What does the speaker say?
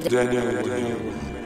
Daniel, Daniel.